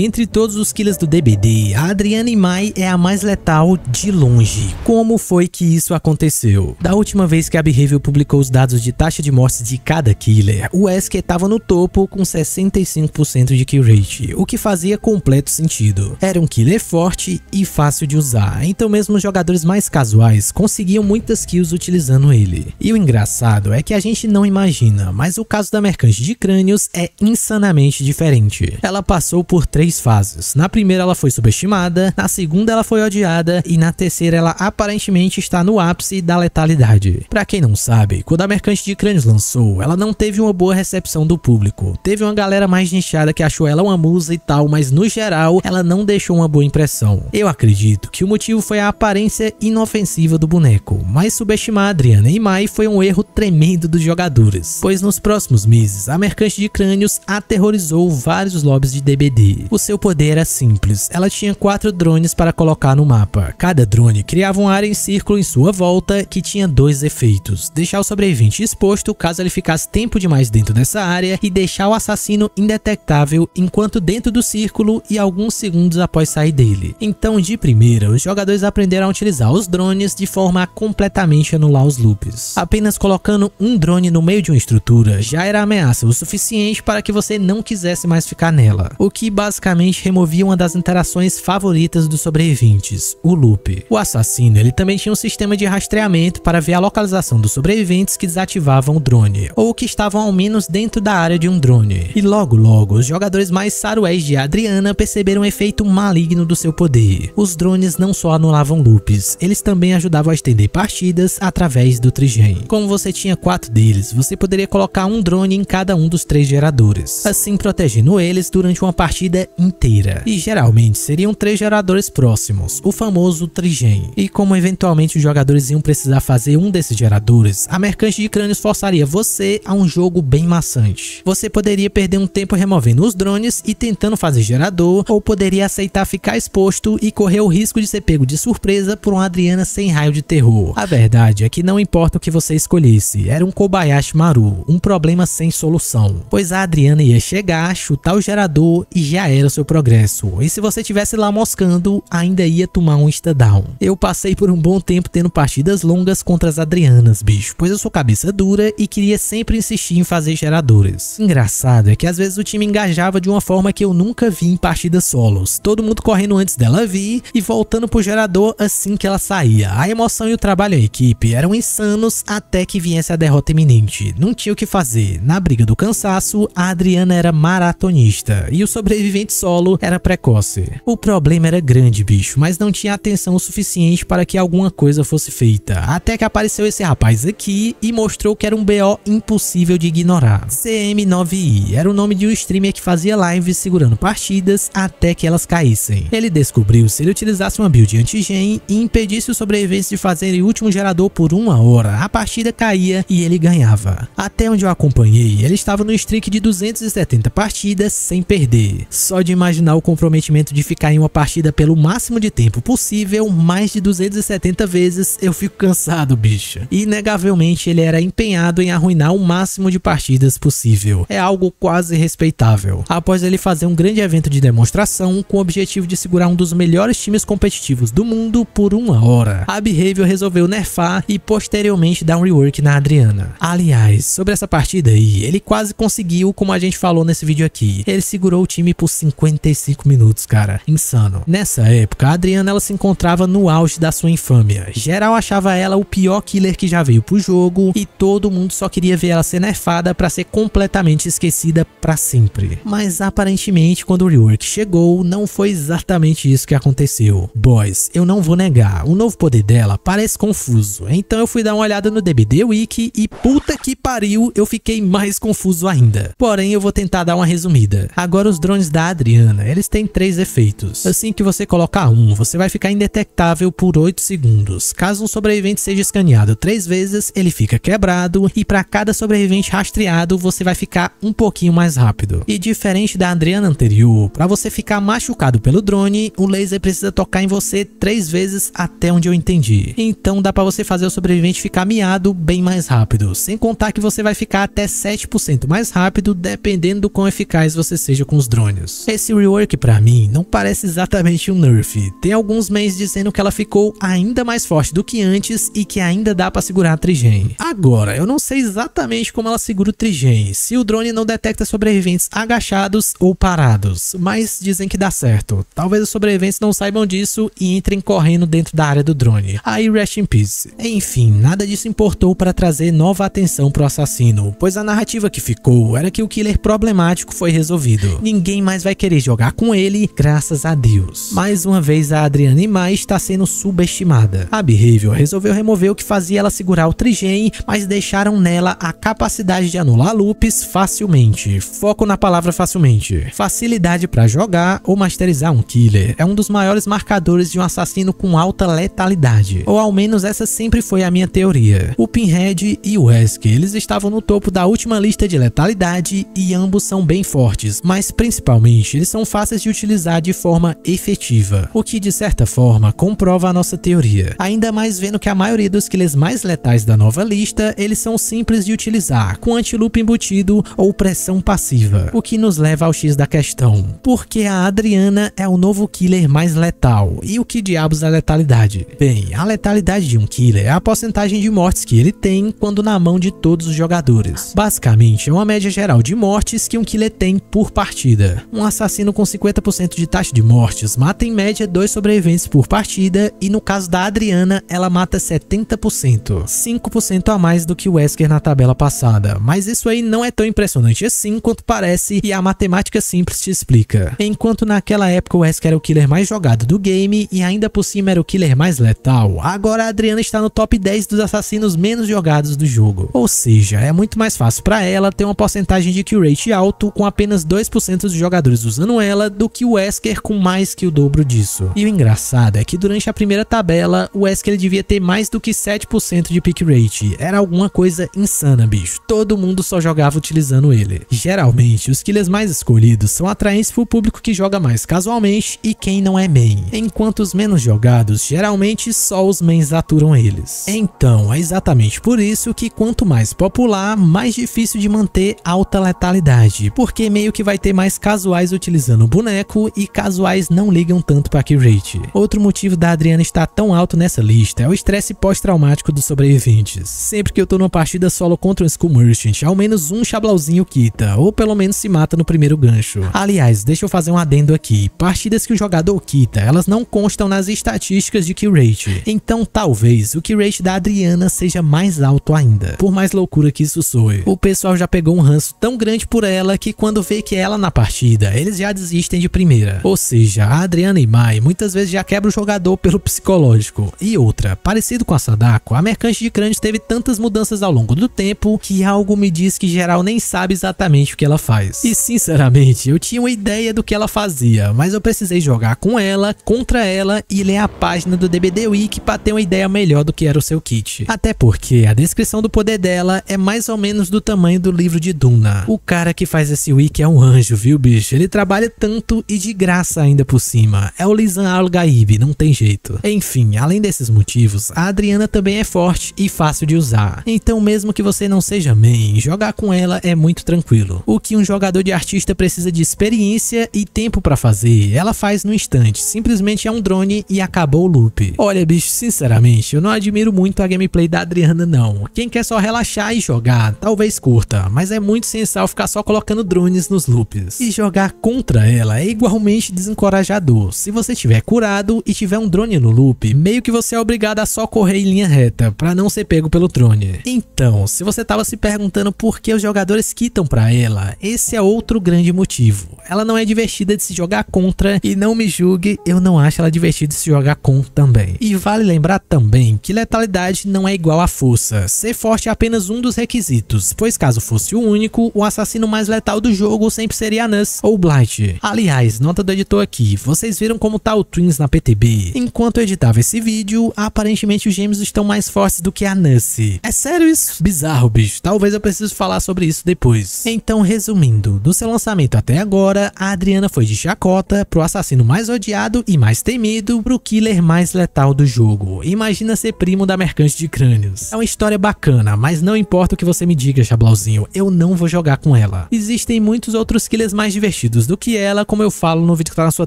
dentre todos os killers do DBD, a Adriana Imai é a mais letal de longe. Como foi que isso aconteceu? Da última vez que a Behavior publicou os dados de taxa de mortes de cada killer, o Wesker estava no topo com 65% de kill rate, o que fazia completo sentido. Era um killer forte e fácil de usar, então mesmo os jogadores mais casuais conseguiam muitas kills utilizando ele. E o engraçado é que a gente não imagina, mas o caso da Mercante de Crânios é insanamente diferente. Ela passou por três fases. Na primeira ela foi subestimada, na segunda ela foi odiada e na terceira ela aparentemente está no ápice da letalidade. Para quem não sabe, quando a Mercante de Crânios lançou, ela não teve uma boa recepção do público. Teve uma galera mais nichada que achou ela uma musa e tal, mas no geral ela não deixou uma boa impressão. Eu acredito que o motivo foi a aparência inofensiva do boneco, mas subestimar Adriana e Mai foi um erro tremendo dos jogadores, pois nos próximos meses a Mercante de Crânios aterrorizou vários lobbies de DBD. O seu poder era simples, ela tinha quatro drones para colocar no mapa. Cada drone criava uma área em círculo em sua volta que tinha dois efeitos, deixar o sobrevivente exposto caso ele ficasse tempo demais dentro dessa área e deixar o assassino indetectável enquanto dentro do círculo e alguns segundos após sair dele. Então de primeira, os jogadores aprenderam a utilizar os drones de forma a completamente anular os loops. Apenas colocando um drone no meio de uma estrutura já era ameaça o suficiente para que você não quisesse mais ficar nela, o que basicamente removia uma das interações favoritas dos sobreviventes, o loop. O assassino ele também tinha um sistema de rastreamento para ver a localização dos sobreviventes que desativavam o drone, ou que estavam ao menos dentro da área de um drone. E logo logo, os jogadores mais sarués de Adriana perceberam o efeito maligno do seu poder. Os drones não só anulavam loops, eles também ajudavam a estender partidas através do trigen. Como você tinha quatro deles, você poderia colocar um drone em cada um dos três geradores, assim protegendo eles durante uma partida inteira. E geralmente seriam três geradores próximos, o famoso trigen. E como eventualmente os jogadores iam precisar fazer um desses geradores, a mercante de crânios forçaria você a um jogo bem maçante. Você poderia perder um tempo removendo os drones e tentando fazer gerador, ou poderia aceitar ficar exposto e correr o risco de ser pego de surpresa por uma Adriana sem raio de terror. A verdade é que não importa o que você escolhesse, era um Kobayashi Maru, um problema sem solução, pois a Adriana ia chegar, chutar o gerador e já era o seu progresso. E se você tivesse lá moscando, ainda ia tomar um insta-down. Eu passei por um bom tempo tendo partidas longas contra as Adrianas, bicho, pois eu sou cabeça dura e queria sempre insistir em fazer geradores. Engraçado é que às vezes o time engajava de uma forma que eu nunca vi em partidas solos, todo mundo correndo antes dela vir e voltando pro gerador assim que ela saía. A emoção e o trabalho em equipe eram insanos até que viesse a derrota iminente. Não tinha o que fazer. Na briga do cansaço, a Adriana era maratonista e o sobrevivente solo era precoce. O problema era grande, bicho, mas não tinha atenção suficiente para que alguma coisa fosse feita. Até que apareceu esse rapaz aqui e mostrou que era um BO impossível de ignorar. CM9i era o nome de um streamer que fazia lives segurando partidas até que elas caíssem. Ele descobriu se ele utilizasse uma build anti-gen e impedisse os sobreviventes de fazerem o último gerador por uma hora, a partida caía e ele ganhava. Até onde eu acompanhei, ele estava no streak de 270 partidas sem perder. Só de imaginar o comprometimento de ficar em uma partida pelo máximo de tempo possível, mais de 270 vezes, eu fico cansado, bicho. Inegavelmente ele era empenhado em arruinar o máximo de partidas possível. É algo quase respeitável. Após ele fazer um grande evento de demonstração com o objetivo de segurar um dos melhores times competitivos do mundo por uma hora, a Behavior resolveu nerfar e posteriormente dar um rework na Adriana. Aliás, sobre essa partida aí, ele quase conseguiu, como a gente falou nesse vídeo aqui. Ele segurou o time por 55 minutos, cara. Insano. Nessa época, a Adriana ela se encontrava no auge da sua infâmia. Geral achava ela o pior killer que já veio pro jogo e todo mundo só queria ver ela ser nerfada para ser completamente esquecida para sempre. Mas aparentemente, quando o rework chegou, não foi exatamente isso que aconteceu. Boys, eu não vou negar, o novo poder dela parece confuso. Então eu fui dar uma olhada no DBD Wiki e puta que pariu, eu fiquei mais confuso ainda. Porém, eu vou tentar dar uma resumida. Agora os drones da Adriana, eles têm três efeitos. Assim que você colocar um, você vai ficar indetectável por 8 segundos. Caso um sobrevivente seja escaneado três vezes, ele fica quebrado e para cada sobrevivente rastreado, você vai ficar um pouquinho mais rápido. E diferente da Adriana anterior, para você ficar machucado pelo drone, o laser precisa tocar em você três vezes até onde eu entendi. Então dá para você fazer o sobrevivente ficar miado bem mais rápido, sem contar que você vai ficar até 7% mais rápido dependendo do quão eficaz você seja com os drones. Esse rework para mim não parece exatamente um nerf. Tem alguns mens dizendo que ela ficou ainda mais forte do que antes e que ainda dá para segurar a Trigen. Agora, eu não sei exatamente como ela segura o Trigen, se o drone não detecta sobreviventes agachados ou parados, mas dizem que dá certo. Talvez os sobreviventes não saibam disso e entrem correndo dentro da área do drone. Aí rest in peace. Enfim, nada disso importou para trazer nova atenção pro assassino, pois a narrativa que ficou era que o killer problemático foi resolvido. Ninguém mais vai querer jogar com ele, graças a Deus. Mais uma vez a Adriana Imai está sendo subestimada. A Behavior resolveu remover o que fazia ela segurar o Trigen, mas deixaram nela a capacidade de anular loops facilmente. Foco na palavra facilmente. Facilidade para jogar ou masterizar um killer é um dos maiores marcadores de um assassino com alta letalidade. Ou ao menos essa sempre foi a minha teoria. O Pinhead e o Wesker, eles estavam no topo da última lista de letalidade e ambos são bem fortes, mas principalmente eles são fáceis de utilizar de forma efetiva, o que de certa forma comprova a nossa teoria. Ainda mais vendo que a maioria dos killers mais letais da nova lista, eles são simples de utilizar, com antiloop embutido ou pressão passiva, o que nos leva ao X da questão. Porque a Adriana é o novo killer mais letal, e o que diabos é letalidade? Bem, a letalidade de um killer é a porcentagem de mortes que ele tem quando na mão de todos os jogadores. Basicamente, é uma média geral de mortes que um killer tem por partida. Um assassino com 50% de taxa de mortes mata em média dois sobreviventes por partida e no caso da Adriana, ela mata 70%, 5% a mais do que o Wesker na tabela passada, mas isso aí não é tão impressionante assim quanto parece e a matemática simples te explica. Enquanto naquela época o Wesker era o killer mais jogado do game e ainda por cima era o killer mais letal, agora a Adriana está no top 10 dos assassinos menos jogados do jogo. Ou seja, é muito mais fácil para ela ter uma porcentagem de kill rate alto com apenas 2% dos jogadores usando ela do que o Wesker com mais que o dobro disso. E o engraçado é que durante a primeira tabela, o Wesker devia ter mais do que 7% de pick rate. Era alguma coisa insana, bicho. Todo mundo só jogava utilizando ele. Geralmente, os killers mais escolhidos são atraentes pro público que joga mais casualmente e quem não é main, enquanto os menos jogados, geralmente só os mains aturam eles. Então, é exatamente por isso que quanto mais popular, mais difícil de manter alta letalidade, porque meio que vai ter mais casuais utilizando o boneco e casuais não ligam tanto para kill rate. Outro motivo da Adriana estar tão alto nessa lista é o estresse pós-traumático dos sobreviventes. Sempre que eu tô numa partida solo contra um Skull Merchant, ao menos um chablauzinho quita, ou pelo menos se mata no primeiro gancho. Aliás, deixa eu fazer um adendo aqui, partidas que o jogador quita, elas não constam nas estatísticas de kill rate, então talvez o kill rate da Adriana seja mais alto ainda, por mais loucura que isso soe. O pessoal já pegou um ranço tão grande por ela que quando vê que ela na partida, eles já desistem de primeira. Ou seja, a Adriana e Mai muitas vezes já quebra o jogador pelo psicológico. E outra, parecido com a Sadako, a mercante de crânios teve tantas mudanças ao longo do tempo que algo me diz que geral nem sabe exatamente o que ela faz. E sinceramente, eu tinha uma ideia do que ela fazia, mas eu precisei jogar com ela, contra ela e ler a página do DBD Wiki para ter uma ideia melhor do que era o seu kit. Até porque a descrição do poder dela é mais ou menos do tamanho do livro de Duna. O cara que faz esse wiki é um anjo, viu bicho? Ele trabalha tanto e de graça ainda por cima. É o Lisan Al-Gaib, não tem jeito. Enfim, além desses motivos, a Adriana também é forte e fácil de usar. Então mesmo que você não seja main, jogar com ela é muito tranquilo. O que um jogador de artista precisa de experiência e tempo para fazer, ela faz no instante. Simplesmente é um drone e acabou o loop. Olha bicho, sinceramente, eu não admiro muito a gameplay da Adriana não. Quem quer só relaxar e jogar, talvez curta, mas é muito sensal ficar só colocando drones nos loops. E jogar contra ela é igualmente desencorajador. Se você tiver curado e tiver um drone no loop, meio que você é obrigado a só correr em linha reta, para não ser pego pelo drone. Então, se você tava se perguntando por que os jogadores quitam para ela, esse é outro grande motivo. Ela não é divertida de se jogar contra e não me julgue, eu não acho ela divertida de se jogar com também. E vale lembrar também que letalidade não é igual a força. Ser forte é apenas um dos requisitos, pois caso fosse o único, o assassino mais letal do jogo sempre seria Nus ou Blight. Aliás, nota do editor aqui, vocês viram como tá o Twins na PTB? Enquanto eu editava esse vídeo, aparentemente os gêmeos estão mais fortes do que a Nussy. É sério isso? Bizarro, bicho. Talvez eu precise falar sobre isso depois. Então, resumindo, do seu lançamento até agora, a Adriana foi de chacota pro assassino mais odiado e mais temido pro killer mais letal do jogo. Imagina ser primo da mercante de crânios. É uma história bacana, mas não importa o que você me diga, Chablauzinho, eu não vou jogar com ela. Existem muitos outros killers mais divertidos do que ela, como eu falo no vídeo que tá na sua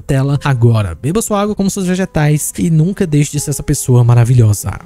tela agora. Beba sua água como seus vegetais e nunca deixe de ser essa pessoa maravilhosa.